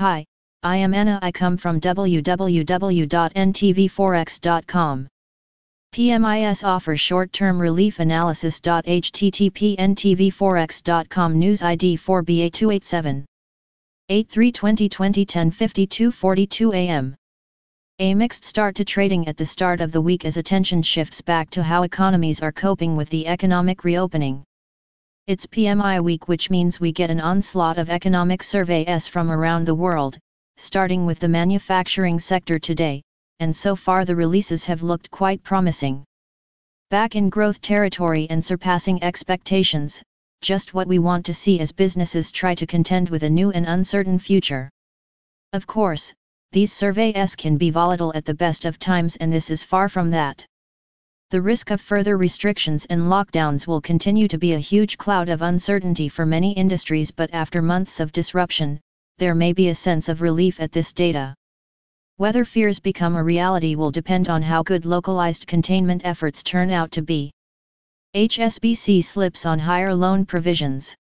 Hi, I am Anna. I come from www.ntvforex.com. PMIS offers short-term relief analysis. http ntvforex.com news ID 4BA287. 8-3-2020 10:52:42 am. A mixed start to trading at the start of the week as attention shifts back to how economies are coping with the economic reopening. It's PMI week which means we get an onslaught of economic surveys from around the world, starting with the manufacturing sector today, and so far the releases have looked quite promising. Back in growth territory and surpassing expectations, just what we want to see as businesses try to contend with a new and uncertain future. Of course, these surveys can be volatile at the best of times and this is far from that. The risk of further restrictions and lockdowns will continue to be a huge cloud of uncertainty for many industries but after months of disruption, there may be a sense of relief at this data. Whether fears become a reality will depend on how good localized containment efforts turn out to be. HSBC slips on higher loan provisions.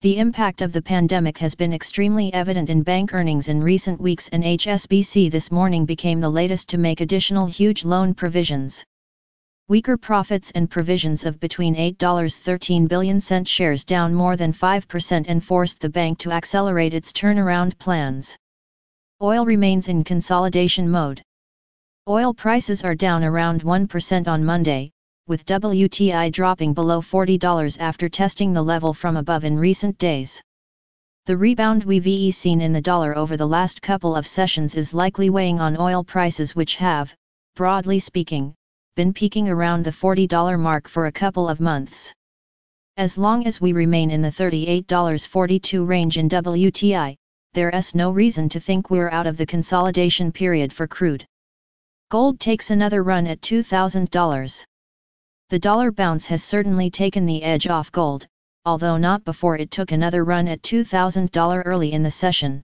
The impact of the pandemic has been extremely evident in bank earnings in recent weeks and HSBC this morning became the latest to make additional huge loan provisions. Weaker profits and provisions of between $8.13 billion sent shares down more than 5% and forced the bank to accelerate its turnaround plans. Oil remains in consolidation mode. Oil prices are down around 1% on Monday, with WTI dropping below $40 after testing the level from above in recent days. The rebound we've seen in the dollar over the last couple of sessions is likely weighing on oil prices which have, broadly speaking, been peaking around the $40 mark for a couple of months. As long as we remain in the $38.42 range in WTI, there's no reason to think we're out of the consolidation period for crude. Gold takes another run at $2,000. The dollar bounce has certainly taken the edge off gold, although not before it took another run at $2,000 early in the session.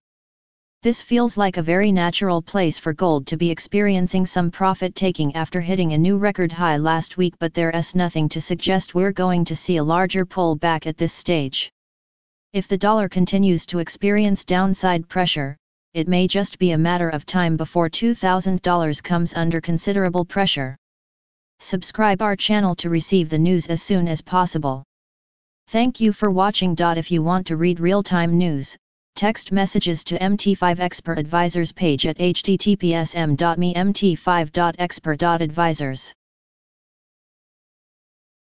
This feels like a very natural place for gold to be experiencing some profit taking after hitting a new record high last week but there's nothing to suggest we're going to see a larger pullback at this stage. If the dollar continues to experience downside pressure, it may just be a matter of time before $2,000 comes under considerable pressure. Subscribe our channel to receive the news as soon as possible. Thank you for watching. If you want to read real-time news, text messages to MT5 Expert Advisors page at https m.me mt5.expert.advisors.